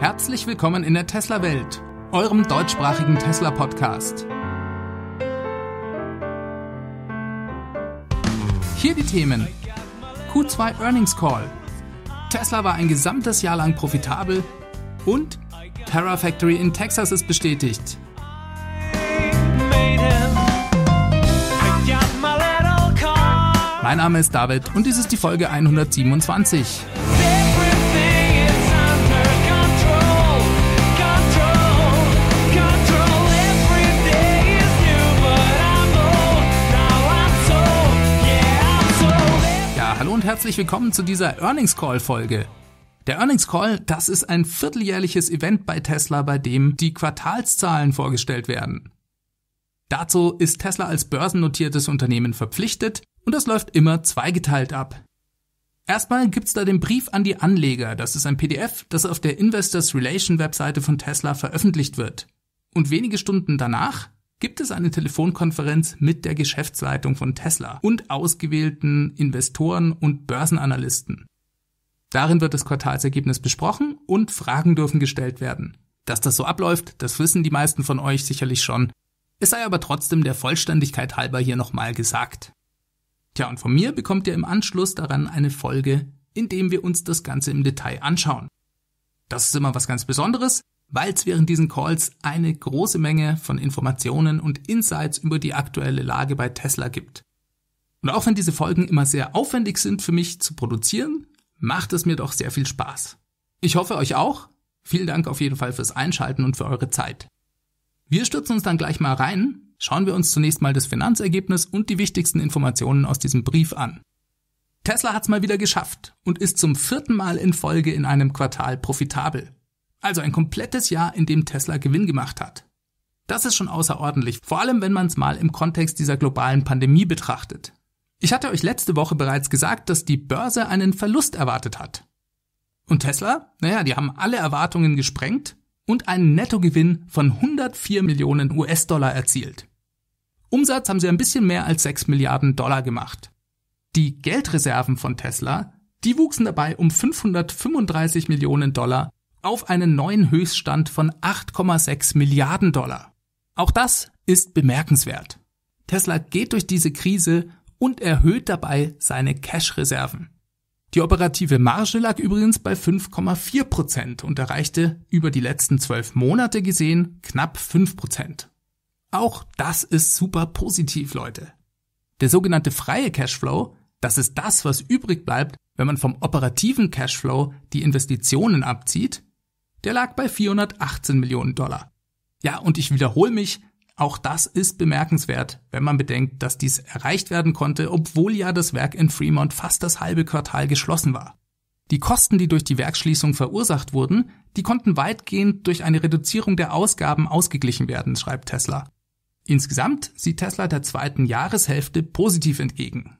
Herzlich willkommen in der Tesla-Welt, eurem deutschsprachigen Tesla-Podcast. Hier die Themen. Q2 Earnings Call. Tesla war ein gesamtes Jahr lang profitabel und Terra Factory in Texas ist bestätigt. Mein Name ist David und dies ist die Folge 127. und herzlich willkommen zu dieser Earnings Call Folge. Der Earnings Call, das ist ein vierteljährliches Event bei Tesla, bei dem die Quartalszahlen vorgestellt werden. Dazu ist Tesla als börsennotiertes Unternehmen verpflichtet und das läuft immer zweigeteilt ab. Erstmal gibt's da den Brief an die Anleger. Das ist ein PDF, das auf der Investors Relation Webseite von Tesla veröffentlicht wird. Und wenige Stunden danach gibt es eine Telefonkonferenz mit der Geschäftsleitung von Tesla und ausgewählten Investoren und Börsenanalysten. Darin wird das Quartalsergebnis besprochen und Fragen dürfen gestellt werden. Dass das so abläuft, das wissen die meisten von euch sicherlich schon. Es sei aber trotzdem der Vollständigkeit halber hier nochmal gesagt. Tja, und von mir bekommt ihr im Anschluss daran eine Folge, in dem wir uns das Ganze im Detail anschauen. Das ist immer was ganz Besonderes, weil es während diesen Calls eine große Menge von Informationen und Insights über die aktuelle Lage bei Tesla gibt. Und auch wenn diese Folgen immer sehr aufwendig sind für mich zu produzieren, macht es mir doch sehr viel Spaß. Ich hoffe euch auch. Vielen Dank auf jeden Fall fürs Einschalten und für eure Zeit. Wir stürzen uns dann gleich mal rein. Schauen wir uns zunächst mal das Finanzergebnis und die wichtigsten Informationen aus diesem Brief an. Tesla hat's mal wieder geschafft und ist zum vierten Mal in Folge in einem Quartal profitabel. Also ein komplettes Jahr, in dem Tesla Gewinn gemacht hat. Das ist schon außerordentlich, vor allem wenn man es mal im Kontext dieser globalen Pandemie betrachtet. Ich hatte euch letzte Woche bereits gesagt, dass die Börse einen Verlust erwartet hat. Und Tesla? Naja, die haben alle Erwartungen gesprengt und einen Nettogewinn von 104 Millionen US-Dollar erzielt. Umsatz haben sie ein bisschen mehr als 6 Milliarden Dollar gemacht. Die Geldreserven von Tesla, die wuchsen dabei um 535 Millionen Dollar auf einen neuen Höchststand von 8,6 Milliarden Dollar. Auch das ist bemerkenswert. Tesla geht durch diese Krise und erhöht dabei seine Cash-Reserven. Die operative Marge lag übrigens bei 5,4 Prozent und erreichte über die letzten zwölf Monate gesehen knapp 5 Prozent. Auch das ist super positiv, Leute. Der sogenannte freie Cashflow, das ist das, was übrig bleibt, wenn man vom operativen Cashflow die Investitionen abzieht, der lag bei 418 Millionen Dollar. Ja, und ich wiederhole mich, auch das ist bemerkenswert, wenn man bedenkt, dass dies erreicht werden konnte, obwohl ja das Werk in Fremont fast das halbe Quartal geschlossen war. Die Kosten, die durch die Werksschließung verursacht wurden, die konnten weitgehend durch eine Reduzierung der Ausgaben ausgeglichen werden, schreibt Tesla. Insgesamt sieht Tesla der zweiten Jahreshälfte positiv entgegen.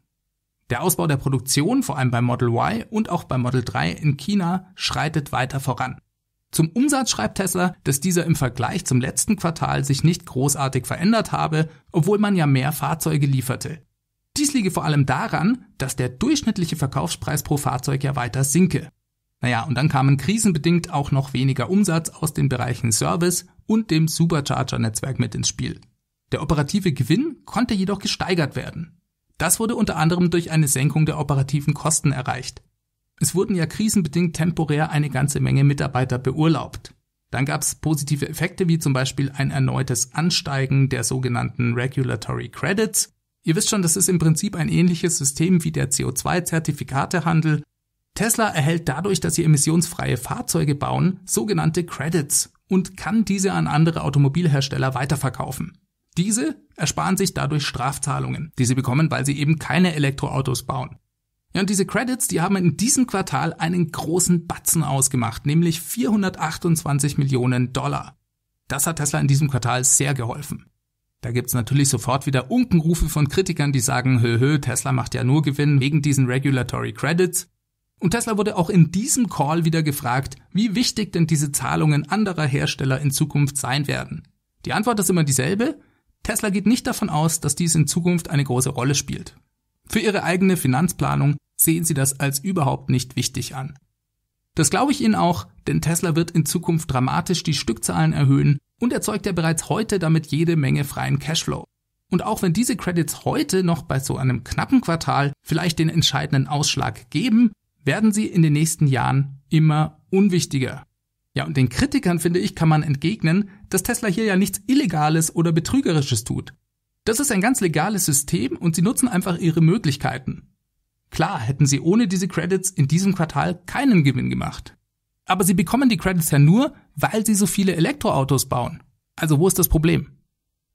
Der Ausbau der Produktion, vor allem beim Model Y und auch beim Model 3 in China, schreitet weiter voran. Zum Umsatz schreibt Tesla, dass dieser im Vergleich zum letzten Quartal sich nicht großartig verändert habe, obwohl man ja mehr Fahrzeuge lieferte. Dies liege vor allem daran, dass der durchschnittliche Verkaufspreis pro Fahrzeug ja weiter sinke. Naja, und dann kamen krisenbedingt auch noch weniger Umsatz aus den Bereichen Service und dem Supercharger-Netzwerk mit ins Spiel. Der operative Gewinn konnte jedoch gesteigert werden. Das wurde unter anderem durch eine Senkung der operativen Kosten erreicht. Es wurden ja krisenbedingt temporär eine ganze Menge Mitarbeiter beurlaubt. Dann gab es positive Effekte wie zum Beispiel ein erneutes Ansteigen der sogenannten Regulatory Credits. Ihr wisst schon, das ist im Prinzip ein ähnliches System wie der CO2-Zertifikatehandel. Tesla erhält dadurch, dass sie emissionsfreie Fahrzeuge bauen, sogenannte Credits und kann diese an andere Automobilhersteller weiterverkaufen. Diese ersparen sich dadurch Strafzahlungen, die sie bekommen, weil sie eben keine Elektroautos bauen. Ja, und diese Credits, die haben in diesem Quartal einen großen Batzen ausgemacht, nämlich 428 Millionen Dollar. Das hat Tesla in diesem Quartal sehr geholfen. Da gibt's natürlich sofort wieder Unkenrufe von Kritikern, die sagen, hö, hö, Tesla macht ja nur Gewinn wegen diesen Regulatory Credits. Und Tesla wurde auch in diesem Call wieder gefragt, wie wichtig denn diese Zahlungen anderer Hersteller in Zukunft sein werden. Die Antwort ist immer dieselbe. Tesla geht nicht davon aus, dass dies in Zukunft eine große Rolle spielt. Für ihre eigene Finanzplanung sehen sie das als überhaupt nicht wichtig an. Das glaube ich Ihnen auch, denn Tesla wird in Zukunft dramatisch die Stückzahlen erhöhen und erzeugt ja bereits heute damit jede Menge freien Cashflow. Und auch wenn diese Credits heute noch bei so einem knappen Quartal vielleicht den entscheidenden Ausschlag geben, werden sie in den nächsten Jahren immer unwichtiger. Ja, und den Kritikern, finde ich, kann man entgegnen, dass Tesla hier ja nichts Illegales oder Betrügerisches tut. Das ist ein ganz legales System und sie nutzen einfach ihre Möglichkeiten. Klar hätten sie ohne diese Credits in diesem Quartal keinen Gewinn gemacht. Aber sie bekommen die Credits ja nur, weil sie so viele Elektroautos bauen. Also wo ist das Problem?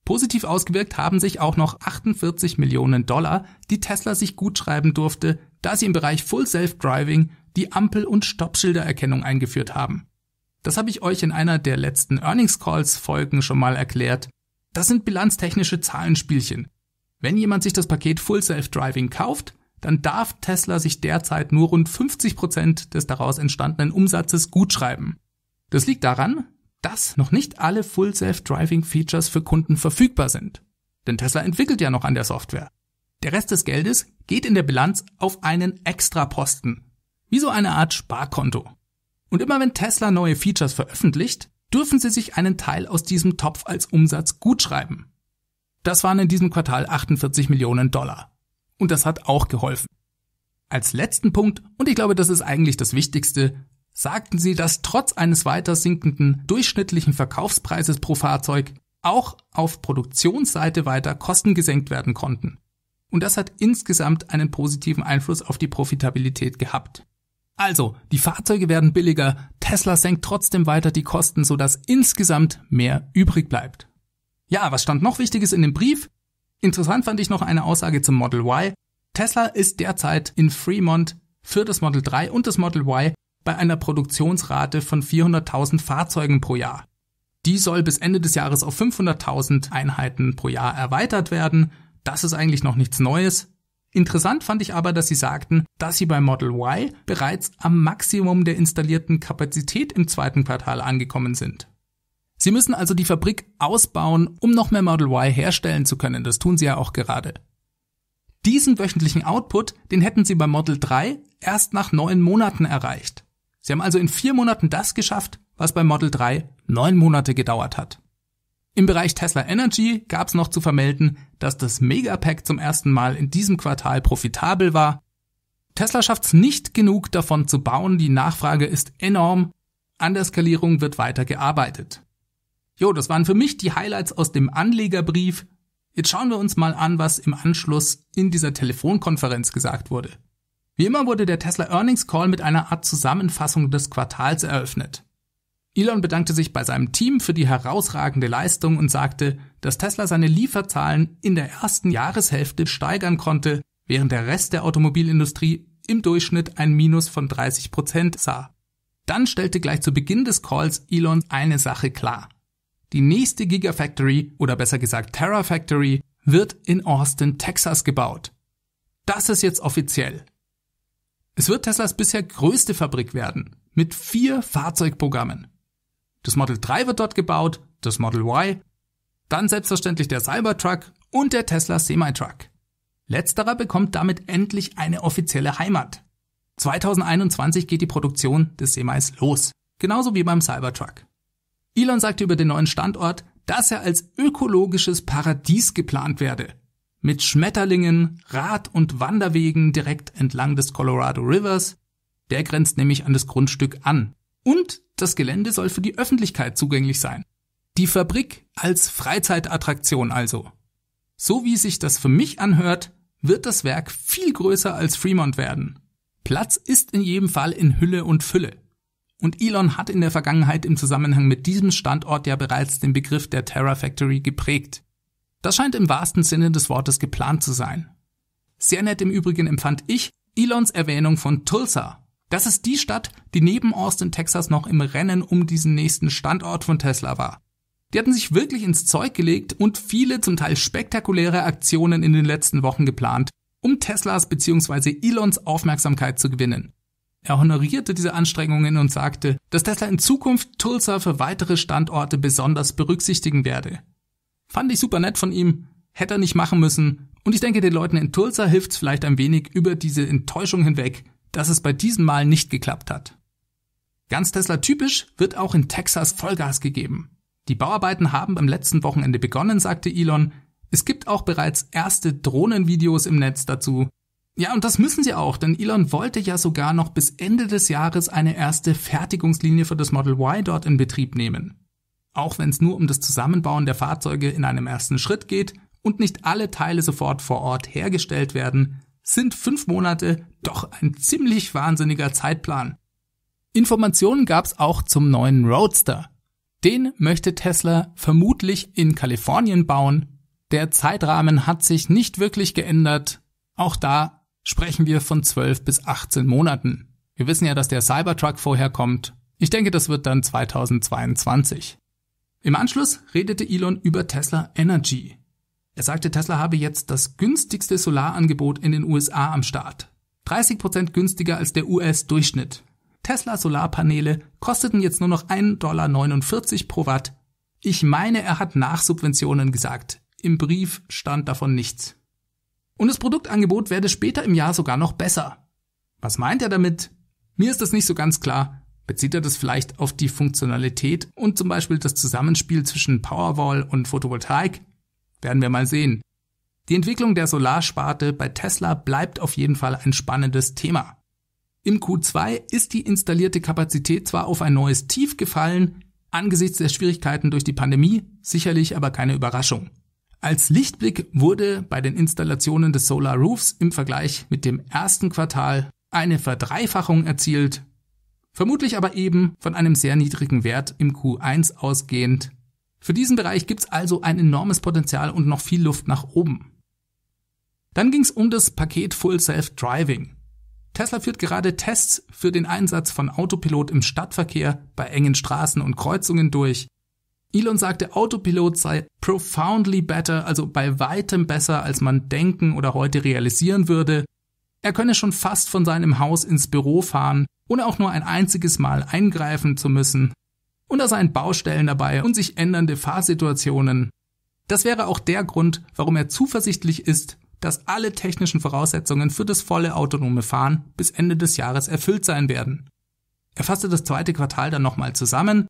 Positiv ausgewirkt haben sich auch noch 48 Millionen Dollar, die Tesla sich gut schreiben durfte, da sie im Bereich Full Self-Driving die Ampel- und Stoppschildererkennung eingeführt haben. Das habe ich euch in einer der letzten Earnings Calls Folgen schon mal erklärt. Das sind bilanztechnische Zahlenspielchen. Wenn jemand sich das Paket Full Self-Driving kauft, dann darf Tesla sich derzeit nur rund 50 Prozent des daraus entstandenen Umsatzes gutschreiben. Das liegt daran, dass noch nicht alle Full Self-Driving Features für Kunden verfügbar sind. Denn Tesla entwickelt ja noch an der Software. Der Rest des Geldes geht in der Bilanz auf einen Extraposten. Wie so eine Art Sparkonto. Und immer wenn Tesla neue Features veröffentlicht, dürfen sie sich einen Teil aus diesem Topf als Umsatz gutschreiben. Das waren in diesem Quartal 48 Millionen Dollar. Und das hat auch geholfen. Als letzten Punkt, und ich glaube, das ist eigentlich das Wichtigste, sagten sie, dass trotz eines weiter sinkenden durchschnittlichen Verkaufspreises pro Fahrzeug auch auf Produktionsseite weiter Kosten gesenkt werden konnten. Und das hat insgesamt einen positiven Einfluss auf die Profitabilität gehabt. Also, die Fahrzeuge werden billiger, Tesla senkt trotzdem weiter die Kosten, sodass insgesamt mehr übrig bleibt. Ja, was stand noch Wichtiges in dem Brief? Interessant fand ich noch eine Aussage zum Model Y. Tesla ist derzeit in Fremont für das Model 3 und das Model Y bei einer Produktionsrate von 400.000 Fahrzeugen pro Jahr. Die soll bis Ende des Jahres auf 500.000 Einheiten pro Jahr erweitert werden. Das ist eigentlich noch nichts Neues. Interessant fand ich aber, dass sie sagten, dass sie bei Model Y bereits am Maximum der installierten Kapazität im zweiten Quartal angekommen sind. Sie müssen also die Fabrik ausbauen, um noch mehr Model Y herstellen zu können. Das tun sie ja auch gerade. Diesen wöchentlichen Output, den hätten sie bei Model 3 erst nach neun Monaten erreicht. Sie haben also in vier Monaten das geschafft, was bei Model 3 neun Monate gedauert hat. Im Bereich Tesla Energy gab es noch zu vermelden, dass das Megapack zum ersten Mal in diesem Quartal profitabel war. Tesla schafft es nicht genug davon zu bauen, die Nachfrage ist enorm, an der Skalierung wird weiter gearbeitet. Jo, das waren für mich die Highlights aus dem Anlegerbrief. Jetzt schauen wir uns mal an, was im Anschluss in dieser Telefonkonferenz gesagt wurde. Wie immer wurde der Tesla Earnings Call mit einer Art Zusammenfassung des Quartals eröffnet. Elon bedankte sich bei seinem Team für die herausragende Leistung und sagte, dass Tesla seine Lieferzahlen in der ersten Jahreshälfte steigern konnte, während der Rest der Automobilindustrie im Durchschnitt ein Minus von 30 Prozent sah. Dann stellte gleich zu Beginn des Calls Elon eine Sache klar. Die nächste Gigafactory oder besser gesagt Terrafactory wird in Austin, Texas gebaut. Das ist jetzt offiziell. Es wird Teslas bisher größte Fabrik werden, mit vier Fahrzeugprogrammen. Das Model 3 wird dort gebaut, das Model Y, dann selbstverständlich der Cybertruck und der Tesla Semi-Truck. Letzterer bekommt damit endlich eine offizielle Heimat. 2021 geht die Produktion des Semis los, genauso wie beim Cybertruck. Elon sagte über den neuen Standort, dass er als ökologisches Paradies geplant werde. Mit Schmetterlingen, Rad- und Wanderwegen direkt entlang des Colorado Rivers. Der grenzt nämlich an das Grundstück an. Und das Gelände soll für die Öffentlichkeit zugänglich sein. Die Fabrik als Freizeitattraktion also. So wie sich das für mich anhört, wird das Werk viel größer als Fremont werden. Platz ist in jedem Fall in Hülle und Fülle. Und Elon hat in der Vergangenheit im Zusammenhang mit diesem Standort ja bereits den Begriff der Terra Factory geprägt. Das scheint im wahrsten Sinne des Wortes geplant zu sein. Sehr nett im Übrigen empfand ich Elons Erwähnung von Tulsa, das ist die Stadt, die neben Austin, Texas noch im Rennen um diesen nächsten Standort von Tesla war. Die hatten sich wirklich ins Zeug gelegt und viele zum Teil spektakuläre Aktionen in den letzten Wochen geplant, um Teslas bzw. Elons Aufmerksamkeit zu gewinnen. Er honorierte diese Anstrengungen und sagte, dass Tesla in Zukunft Tulsa für weitere Standorte besonders berücksichtigen werde. Fand ich super nett von ihm, hätte er nicht machen müssen, und ich denke, den Leuten in Tulsa hilft's vielleicht ein wenig über diese Enttäuschung hinweg, dass es bei diesem Mal nicht geklappt hat. Ganz Tesla typisch wird auch in Texas Vollgas gegeben. Die Bauarbeiten haben am letzten Wochenende begonnen, sagte Elon. Es gibt auch bereits erste Drohnenvideos im Netz dazu. Ja, und das müssen sie auch, denn Elon wollte ja sogar noch bis Ende des Jahres eine erste Fertigungslinie für das Model Y dort in Betrieb nehmen. Auch wenn es nur um das Zusammenbauen der Fahrzeuge in einem ersten Schritt geht und nicht alle Teile sofort vor Ort hergestellt werden, sind fünf Monate doch ein ziemlich wahnsinniger Zeitplan. Informationen gab's auch zum neuen Roadster. Den möchte Tesla vermutlich in Kalifornien bauen. Der Zeitrahmen hat sich nicht wirklich geändert. Auch da sprechen wir von 12 bis 18 Monaten. Wir wissen ja, dass der Cybertruck vorher kommt. Ich denke, das wird dann 2022. Im Anschluss redete Elon über Tesla Energy. Er sagte, Tesla habe jetzt das günstigste Solarangebot in den USA am Start. 30% günstiger als der US-Durchschnitt. Tesla Solarpaneele kosteten jetzt nur noch 1,49 Dollar pro Watt. Ich meine, er hat Nachsubventionen gesagt. Im Brief stand davon nichts. Und das Produktangebot werde später im Jahr sogar noch besser. Was meint er damit? Mir ist das nicht so ganz klar. Bezieht er das vielleicht auf die Funktionalität und zum Beispiel das Zusammenspiel zwischen Powerwall und Photovoltaik? Werden wir mal sehen. Die Entwicklung der Solarsparte bei Tesla bleibt auf jeden Fall ein spannendes Thema. Im Q2 ist die installierte Kapazität zwar auf ein neues Tief gefallen, angesichts der Schwierigkeiten durch die Pandemie sicherlich aber keine Überraschung. Als Lichtblick wurde bei den Installationen des Solar Roofs im Vergleich mit dem ersten Quartal eine Verdreifachung erzielt, vermutlich aber eben von einem sehr niedrigen Wert im Q1 ausgehend. Für diesen Bereich gibt's also ein enormes Potenzial und noch viel Luft nach oben. Dann ging's um das Paket Full Self Driving. Tesla führt gerade Tests für den Einsatz von Autopilot im Stadtverkehr bei engen Straßen und Kreuzungen durch. Elon sagte, Autopilot sei profoundly better, also bei weitem besser, als man denken oder heute realisieren würde. Er könne schon fast von seinem Haus ins Büro fahren, ohne auch nur ein einziges Mal eingreifen zu müssen. Und da seien Baustellen dabei und sich ändernde Fahrsituationen. Das wäre auch der Grund, warum er zuversichtlich ist, dass alle technischen Voraussetzungen für das volle autonome Fahren bis Ende des Jahres erfüllt sein werden. Er fasste das zweite Quartal dann nochmal zusammen.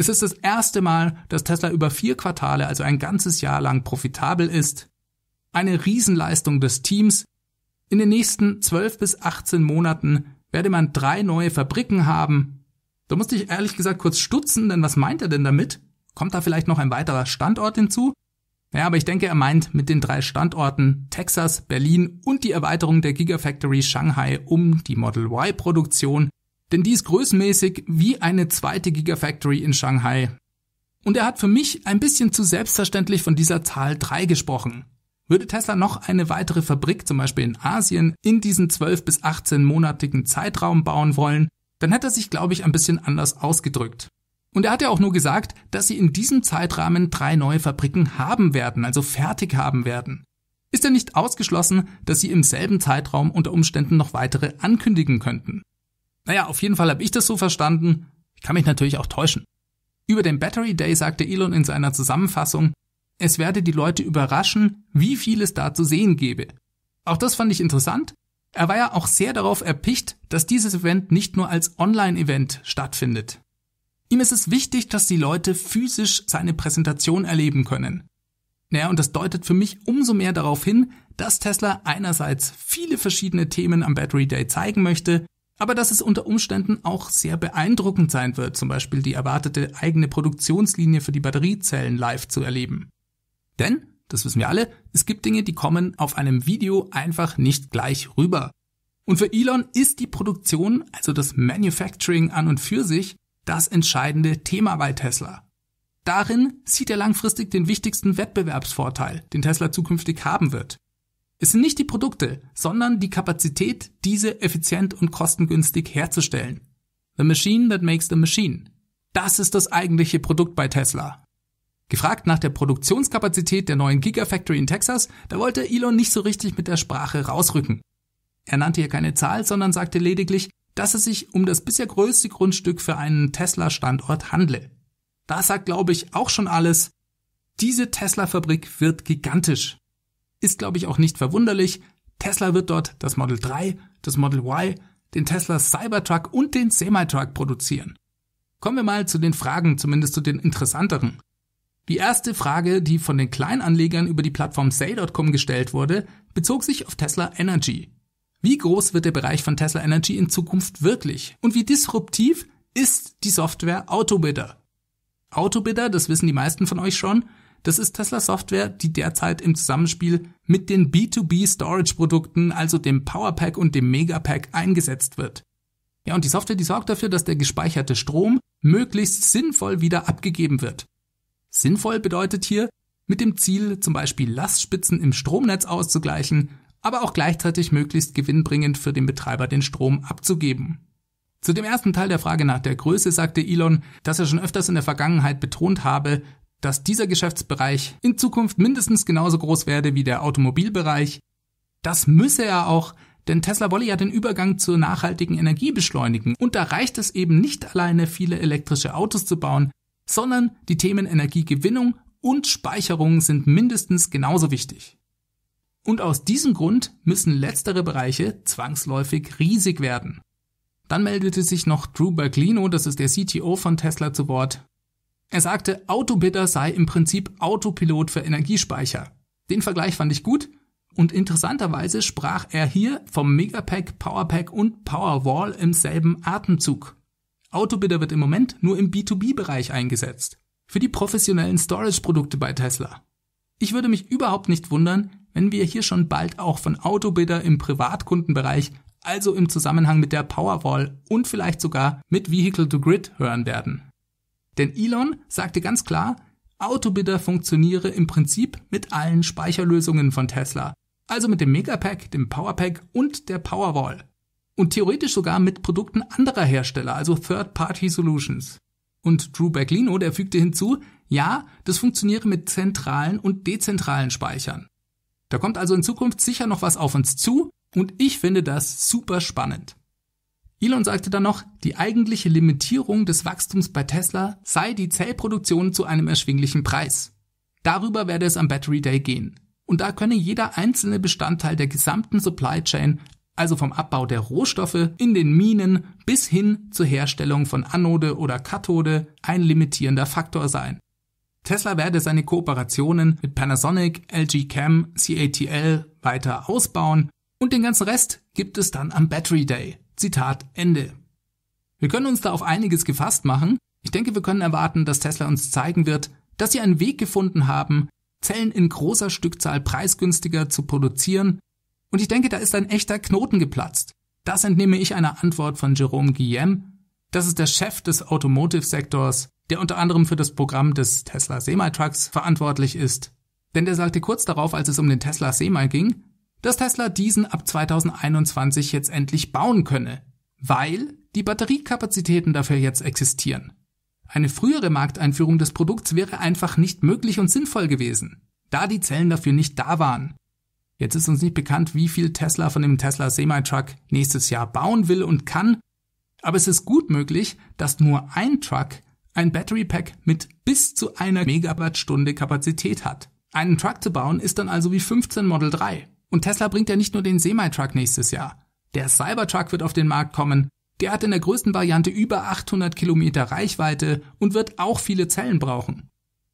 Es ist das erste Mal, dass Tesla über vier Quartale, also ein ganzes Jahr lang profitabel ist. Eine Riesenleistung des Teams. In den nächsten 12 bis 18 Monaten werde man drei neue Fabriken haben. Da musste ich ehrlich gesagt kurz stutzen, denn was meint er denn damit? Kommt da vielleicht noch ein weiterer Standort hinzu? Ja, aber ich denke, er meint mit den drei Standorten Texas, Berlin und die Erweiterung der Gigafactory Shanghai um die Model Y Produktion, denn die ist größenmäßig wie eine zweite Gigafactory in Shanghai. Und er hat für mich ein bisschen zu selbstverständlich von dieser Zahl 3 gesprochen. Würde Tesla noch eine weitere Fabrik, zum Beispiel in Asien, in diesen 12 bis 18 monatigen Zeitraum bauen wollen, dann hätte er sich, glaube ich, ein bisschen anders ausgedrückt. Und er hat ja auch nur gesagt, dass sie in diesem Zeitrahmen drei neue Fabriken haben werden, also fertig haben werden. Ist ja nicht ausgeschlossen, dass sie im selben Zeitraum unter Umständen noch weitere ankündigen könnten. Naja, auf jeden Fall habe ich das so verstanden. Ich kann mich natürlich auch täuschen. Über den Battery Day sagte Elon in seiner Zusammenfassung, es werde die Leute überraschen, wie viel es da zu sehen gebe. Auch das fand ich interessant. Er war ja auch sehr darauf erpicht, dass dieses Event nicht nur als Online-Event stattfindet. Ihm ist es wichtig, dass die Leute physisch seine Präsentation erleben können. Naja, und das deutet für mich umso mehr darauf hin, dass Tesla einerseits viele verschiedene Themen am Battery Day zeigen möchte, aber dass es unter Umständen auch sehr beeindruckend sein wird, zum Beispiel die erwartete eigene Produktionslinie für die Batteriezellen live zu erleben. Denn, das wissen wir alle, es gibt Dinge, die kommen auf einem Video einfach nicht gleich rüber. Und für Elon ist die Produktion, also das Manufacturing an und für sich, das entscheidende Thema bei Tesla. Darin sieht er langfristig den wichtigsten Wettbewerbsvorteil, den Tesla zukünftig haben wird. Es sind nicht die Produkte, sondern die Kapazität, diese effizient und kostengünstig herzustellen. The machine that makes the machine. Das ist das eigentliche Produkt bei Tesla. Gefragt nach der Produktionskapazität der neuen Gigafactory in Texas, da wollte Elon nicht so richtig mit der Sprache rausrücken. Er nannte hier keine Zahl, sondern sagte lediglich, dass es sich um das bisher größte Grundstück für einen Tesla-Standort handle. Das sagt, glaube ich, auch schon alles. Diese Tesla-Fabrik wird gigantisch. Ist, glaube ich, auch nicht verwunderlich. Tesla wird dort das Model 3, das Model Y, den Tesla Cybertruck und den Semi-Truck produzieren. Kommen wir mal zu den Fragen, zumindest zu den interessanteren. Die erste Frage, die von den Kleinanlegern über die Plattform Say.com gestellt wurde, bezog sich auf Tesla Energy. Wie groß wird der Bereich von Tesla Energy in Zukunft wirklich? Und wie disruptiv ist die Software Autobidder? Autobidder, das wissen die meisten von euch schon, das ist Tesla Software, die derzeit im Zusammenspiel mit den B2B Storage Produkten, also dem Powerpack und dem Megapack eingesetzt wird. Ja, und die Software, die sorgt dafür, dass der gespeicherte Strom möglichst sinnvoll wieder abgegeben wird. Sinnvoll bedeutet hier, mit dem Ziel, zum Beispiel Lastspitzen im Stromnetz auszugleichen, aber auch gleichzeitig möglichst gewinnbringend für den Betreiber den Strom abzugeben. Zu dem ersten Teil der Frage nach der Größe sagte Elon, dass er schon öfters in der Vergangenheit betont habe, dass dieser Geschäftsbereich in Zukunft mindestens genauso groß werde wie der Automobilbereich. Das müsse er auch, denn Tesla wolle ja den Übergang zur nachhaltigen Energie beschleunigen und da reicht es eben nicht alleine, viele elektrische Autos zu bauen, sondern die Themen Energiegewinnung und Speicherung sind mindestens genauso wichtig. Und aus diesem Grund müssen letztere Bereiche zwangsläufig riesig werden. Dann meldete sich noch Drew Berglino, das ist der CTO von Tesla, zu Wort. Er sagte, Autobidder sei im Prinzip Autopilot für Energiespeicher. Den Vergleich fand ich gut und interessanterweise sprach er hier vom Megapack, Powerpack und Powerwall im selben Atemzug. Autobidder wird im Moment nur im B2B-Bereich eingesetzt. Für die professionellen Storage-Produkte bei Tesla. Ich würde mich überhaupt nicht wundern, wenn wir hier schon bald auch von Autobidder im Privatkundenbereich, also im Zusammenhang mit der Powerwall und vielleicht sogar mit Vehicle to Grid hören werden. Denn Elon sagte ganz klar, Autobidder funktioniere im Prinzip mit allen Speicherlösungen von Tesla. Also mit dem Megapack, dem Powerpack und der Powerwall. Und theoretisch sogar mit Produkten anderer Hersteller, also Third-Party Solutions. Und Drew Berglino, der fügte hinzu, ja, das funktioniere mit zentralen und dezentralen Speichern. Da kommt also in Zukunft sicher noch was auf uns zu und ich finde das super spannend. Elon sagte dann noch, die eigentliche Limitierung des Wachstums bei Tesla sei die Zellproduktion zu einem erschwinglichen Preis. Darüber werde es am Battery Day gehen. Und da könne jeder einzelne Bestandteil der gesamten Supply Chain, also vom Abbau der Rohstoffe in den Minen bis hin zur Herstellung von Anode oder Kathode, ein limitierender Faktor sein. Tesla werde seine Kooperationen mit Panasonic, LG Chem, CATL weiter ausbauen und den ganzen Rest gibt es dann am Battery Day. Zitat Ende. Wir können uns da auf einiges gefasst machen. Ich denke, wir können erwarten, dass Tesla uns zeigen wird, dass sie einen Weg gefunden haben, Zellen in großer Stückzahl preisgünstiger zu produzieren. Und ich denke, da ist ein echter Knoten geplatzt. Das entnehme ich einer Antwort von Jerome Guillem. Das ist der Chef des Automotive-Sektors, der unter anderem für das Programm des Tesla Semi-Trucks verantwortlich ist. Denn der sagte kurz darauf, als es um den Tesla Semi ging, dass Tesla diesen ab 2021 jetzt endlich bauen könne, weil die Batteriekapazitäten dafür jetzt existieren. Eine frühere Markteinführung des Produkts wäre einfach nicht möglich und sinnvoll gewesen, da die Zellen dafür nicht da waren. Jetzt ist uns nicht bekannt, wie viel Tesla von dem Tesla Semi-Truck nächstes Jahr bauen will und kann, aber es ist gut möglich, dass nur ein Truck ein Battery Pack mit bis zu einer Megawattstunde Kapazität hat. Einen Truck zu bauen ist dann also wie 15 Model 3. Und Tesla bringt ja nicht nur den Semi-Truck nächstes Jahr. Der Cybertruck wird auf den Markt kommen. Der hat in der größten Variante über 800 Kilometer Reichweite und wird auch viele Zellen brauchen.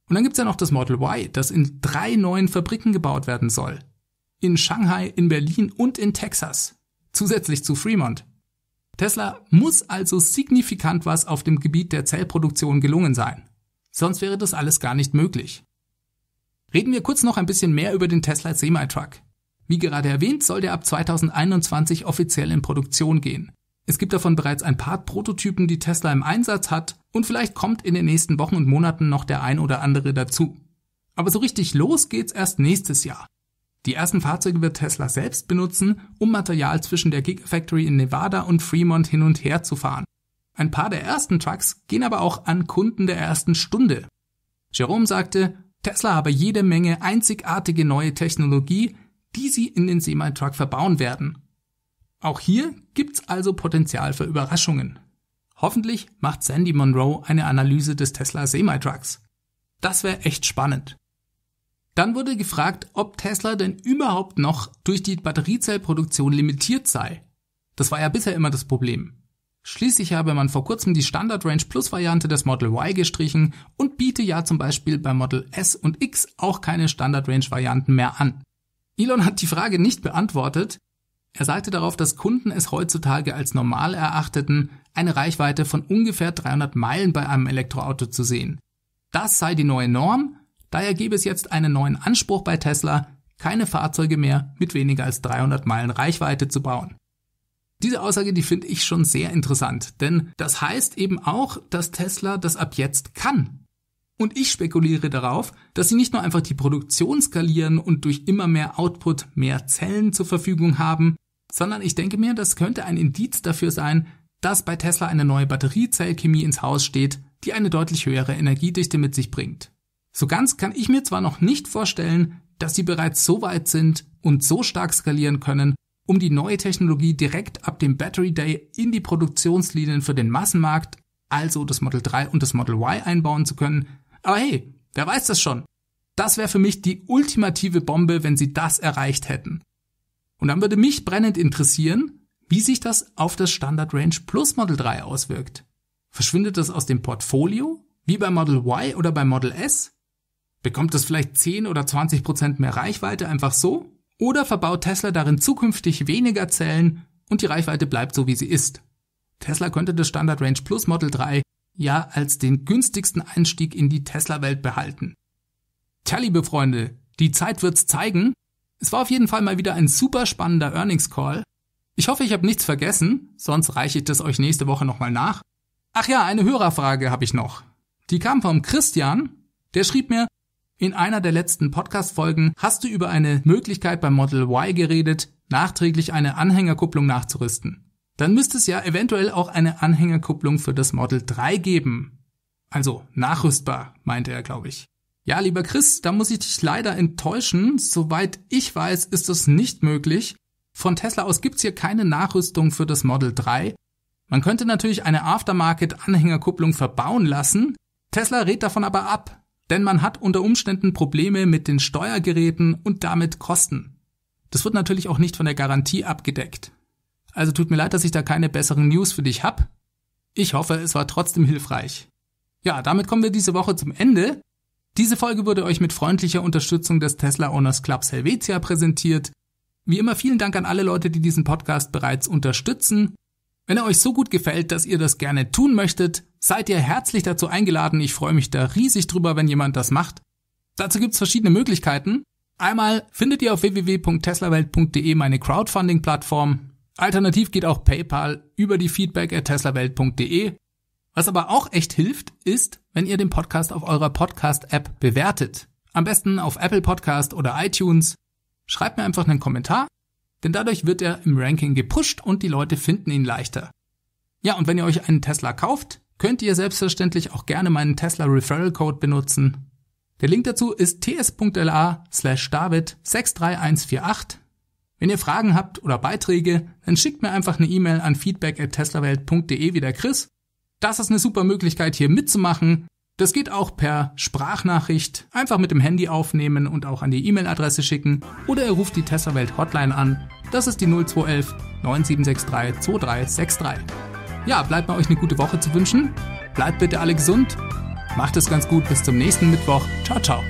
Und dann gibt's ja noch das Model Y, das in drei neuen Fabriken gebaut werden soll. In Shanghai, in Berlin und in Texas. Zusätzlich zu Fremont. Tesla muss also signifikant was auf dem Gebiet der Zellproduktion gelungen sein. Sonst wäre das alles gar nicht möglich. Reden wir kurz noch ein bisschen mehr über den Tesla Semi-Truck. Wie gerade erwähnt, soll der ab 2021 offiziell in Produktion gehen. Es gibt davon bereits ein paar Prototypen, die Tesla im Einsatz hat und vielleicht kommt in den nächsten Wochen und Monaten noch der ein oder andere dazu. Aber so richtig los geht's erst nächstes Jahr. Die ersten Fahrzeuge wird Tesla selbst benutzen, um Material zwischen der Gigafactory in Nevada und Fremont hin und her zu fahren. Ein paar der ersten Trucks gehen aber auch an Kunden der ersten Stunde. Jerome sagte, Tesla habe jede Menge einzigartige neue Technologie, die sie in den Semi-Truck verbauen werden. Auch hier gibt's also Potenzial für Überraschungen. Hoffentlich macht Sandy Monroe eine Analyse des Tesla Semi-Trucks. Das wäre echt spannend. Dann wurde gefragt, ob Tesla denn überhaupt noch durch die Batteriezellproduktion limitiert sei. Das war ja bisher immer das Problem. Schließlich habe man vor kurzem die Standard Range Plus Variante des Model Y gestrichen und biete ja zum Beispiel bei Model S und X auch keine Standard Range Varianten mehr an. Elon hat die Frage nicht beantwortet. Er sagte darauf, dass Kunden es heutzutage als normal erachteten, eine Reichweite von ungefähr 300 Meilen bei einem Elektroauto zu sehen. Das sei die neue Norm, daher gäbe es jetzt einen neuen Anspruch bei Tesla, keine Fahrzeuge mehr mit weniger als 300 Meilen Reichweite zu bauen. Diese Aussage, die finde ich schon sehr interessant, denn das heißt eben auch, dass Tesla das ab jetzt kann. Und ich spekuliere darauf, dass sie nicht nur einfach die Produktion skalieren und durch immer mehr Output mehr Zellen zur Verfügung haben, sondern ich denke mir, das könnte ein Indiz dafür sein, dass bei Tesla eine neue Batteriezellchemie ins Haus steht, die eine deutlich höhere Energiedichte mit sich bringt. So ganz kann ich mir zwar noch nicht vorstellen, dass sie bereits so weit sind und so stark skalieren können, um die neue Technologie direkt ab dem Battery Day in die Produktionslinien für den Massenmarkt, also das Model 3 und das Model Y einbauen zu können, aber hey, wer weiß das schon? Das wäre für mich die ultimative Bombe, wenn sie das erreicht hätten. Und dann würde mich brennend interessieren, wie sich das auf das Standard Range Plus Model 3 auswirkt. Verschwindet das aus dem Portfolio? Wie bei Model Y oder bei Model S? Bekommt das vielleicht 10 oder 20 Prozent mehr Reichweite einfach so? Oder verbaut Tesla darin zukünftig weniger Zellen und die Reichweite bleibt so wie sie ist? Tesla könnte das Standard Range Plus Model 3 ja als den günstigsten Einstieg in die Tesla-Welt behalten. Tja, liebe Freunde, die Zeit wird's zeigen. Es war auf jeden Fall mal wieder ein super spannender Earnings Call. Ich hoffe, ich habe nichts vergessen, sonst reiche ich das euch nächste Woche nochmal nach. Ach ja, eine Hörerfrage habe ich noch. Die kam vom Christian, der schrieb mir, in einer der letzten Podcast-Folgen hast du über eine Möglichkeit beim Model Y geredet, nachträglich eine Anhängerkupplung nachzurüsten dann müsste es ja eventuell auch eine Anhängerkupplung für das Model 3 geben. Also nachrüstbar, meinte er, glaube ich. Ja, lieber Chris, da muss ich dich leider enttäuschen. Soweit ich weiß, ist das nicht möglich. Von Tesla aus gibt's hier keine Nachrüstung für das Model 3. Man könnte natürlich eine Aftermarket-Anhängerkupplung verbauen lassen. Tesla rät davon aber ab, denn man hat unter Umständen Probleme mit den Steuergeräten und damit Kosten. Das wird natürlich auch nicht von der Garantie abgedeckt. Also tut mir leid, dass ich da keine besseren News für dich hab. Ich hoffe, es war trotzdem hilfreich. Ja, damit kommen wir diese Woche zum Ende. Diese Folge wurde euch mit freundlicher Unterstützung des Tesla Owners Clubs Helvetia präsentiert. Wie immer vielen Dank an alle Leute, die diesen Podcast bereits unterstützen. Wenn er euch so gut gefällt, dass ihr das gerne tun möchtet, seid ihr herzlich dazu eingeladen. Ich freue mich da riesig drüber, wenn jemand das macht. Dazu gibt's verschiedene Möglichkeiten. Einmal findet ihr auf www.teslawelt.de meine Crowdfunding-Plattform. Alternativ geht auch PayPal über die feedback at teslawelt.de. Was aber auch echt hilft, ist, wenn ihr den Podcast auf eurer Podcast-App bewertet. Am besten auf Apple Podcast oder iTunes. Schreibt mir einfach einen Kommentar, denn dadurch wird er im Ranking gepusht und die Leute finden ihn leichter. Ja, und wenn ihr euch einen Tesla kauft, könnt ihr selbstverständlich auch gerne meinen Tesla Referral Code benutzen. Der Link dazu ist ts.la slash david 63148 wenn ihr Fragen habt oder Beiträge, dann schickt mir einfach eine E-Mail an feedback@teslawelt.de wie der Chris. Das ist eine super Möglichkeit hier mitzumachen. Das geht auch per Sprachnachricht. Einfach mit dem Handy aufnehmen und auch an die E-Mail-Adresse schicken. Oder ihr ruft die Tesla Welt Hotline an. Das ist die 0211 9763 2363. Ja, bleibt mir euch eine gute Woche zu wünschen. Bleibt bitte alle gesund. Macht es ganz gut. Bis zum nächsten Mittwoch. Ciao, ciao.